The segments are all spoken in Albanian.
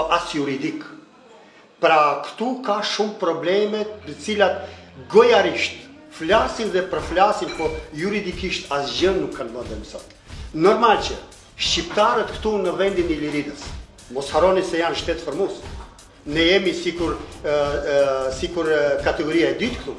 po as juridik. Pra këtu ka shumë probleme të cilat gojarisht flasin dhe përflasin, po juridikisht asgjë nuk kanë bërë deri më sot. Normal që shqiptarët këtu në vendin Iliridës, mos harroni se janë shtetformues. Ne jemi sikur sikur kategoria e dytë këtu.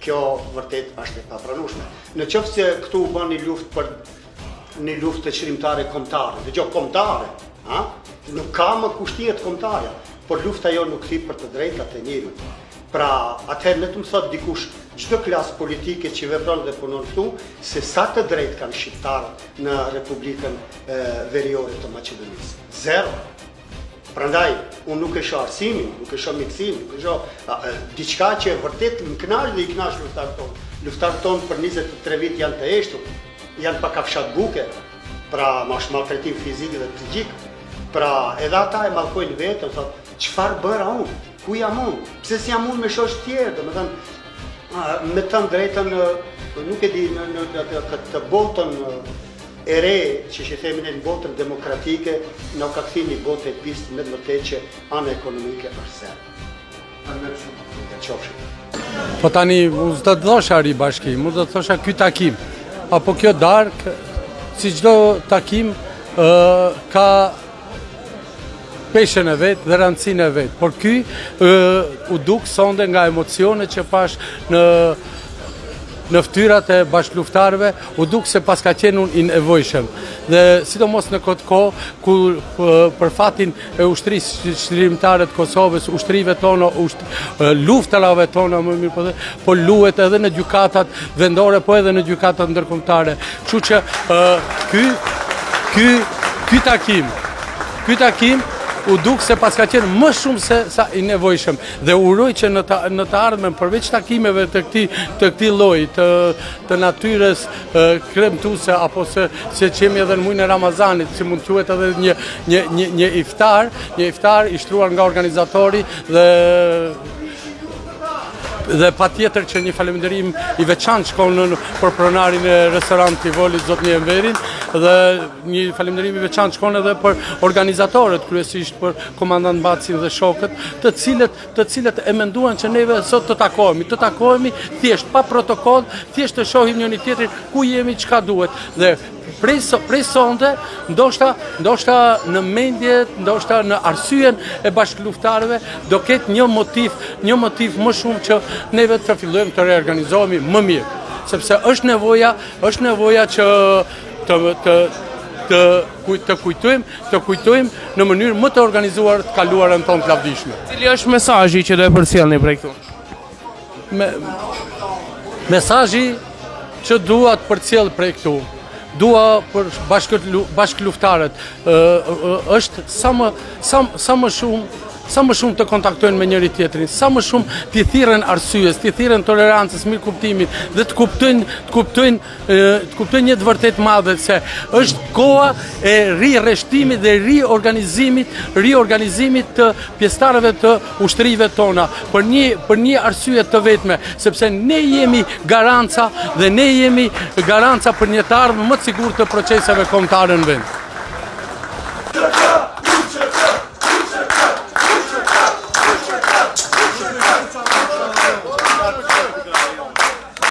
Kjo vërtet është e papranueshme. Në qoftë se këtu u bë një luftë për Një luftë çlirimtare kombëtare. Dëgjo, kombëtare, ha? Nuk ka më kushtiet kombëtare, por lufta jo nuk thip për të drejtat e njeriut. Pra, atëherë le të më thotë dikush çdo klasë politike që vepron dhe punon këtu, se sa të drejtë kanë shqiptarët në Republikën Veriore të Maqedonisë. Zero. Prandaj, unë nuk e shoh arsimin, nuk e shoh mjekësinë, nuk e shoh diçka që vërtet më kënaq dhe i kënaq luftarët tonë. Luftarët tonë për 23 vjet janë të heshtur, Janë pa kafshat buke, pra është maltretim fizik dhe psikik, pra edhe ata e mallkojnë veten, thotë, çfarë bëra unë, ku jam unë, pse s'jam unë me shokët tjerë, domethënë, me thënë drejtën, nuk e di në, në, në, në këtë botën e re, që i themi në botën demokratike, na ka kthy një botë e pistë me të vërtetë që ana ekonomike përsëri. Po tani, unë s'do thosha ribashkim, unë do thosha ky takim, apo kjo darkë, si çdo takim, ka peshën e vet dhe rëndësinë e vet, por ky u duk sonte nga emocionet që pashë në në fytyrat e bashkëluftëtarëve, u duk se paska qenë shumë i nevojshëm. Dhe sidomos në këtë kohë, ku për fatin e ushtrisë çlirimtare të Kosovës, ushtrive tona, usht, luftërave tona, më mirë po, po luhet edhe në gjykatat vendore, po edhe në gjykatat ndërkombëtare. Kështu që ky ky ky takim, ky takim u duk se paska qenë më shumë se sa i nevojshëm dhe uroj që në të, në të ardhmen përveç takimeve të këtij të këtij lloji të të natyrës kremtuse apo se se jemi edhe në muajin e Ramazanit, mund të quhet edhe një, një, një, një iftar, një iftar i shtruar nga organizatori dhe dhe patjetër që një falënderim i veçantë shkon për pronarin e restorant Tivolit zotni Enverin dhe një falënderim i veçantë shkon edhe për organizatorët kryesisht për komandant Bacin dhe shokët të cilët të cilët e menduan që neve sot të takohemi, të takohemi thjesht pa protokoll, thjesht të shohim njëri tjetrin ku jemi, çka duhet. Dhe prej prej sonte, ndoshta ndoshta në mendje, ndoshta në arsyen e bashkëluftëtarëve do ketë një motiv, një motiv më shumë që neve të fillojmë të reorganizohemi më mirë, sepse është nevoja, është nevoja që të të të të kujtojmë, të kujtojmë në mënyrë më të organizuar të kaluarën tonë të lavdishme. Cili është mesazhi që do e përcillni prej këtu? Me- mesazhi që dua të përcjell prej këtu, dua për bashkët bashkëluftarët, është sa më sa sa më shumë sa më shumë të kontaktojnë me njëri tjetrin, sa më shumë t'i thirren arsyes, t'i thirren tolerancës, mirëkuptimit dhe të kuptojnë, të kuptojnë të kuptojnë një të vërtetë të madhe se është koha e rirreshtimit dhe riorganizimit, riorganizimit të pjesëtarëve të ushtrive tona për një për një arsye të vetme, sepse ne jemi garanca dhe ne jemi garanca për një të ardhme më të sigurt të proceseve kombëtare në vend.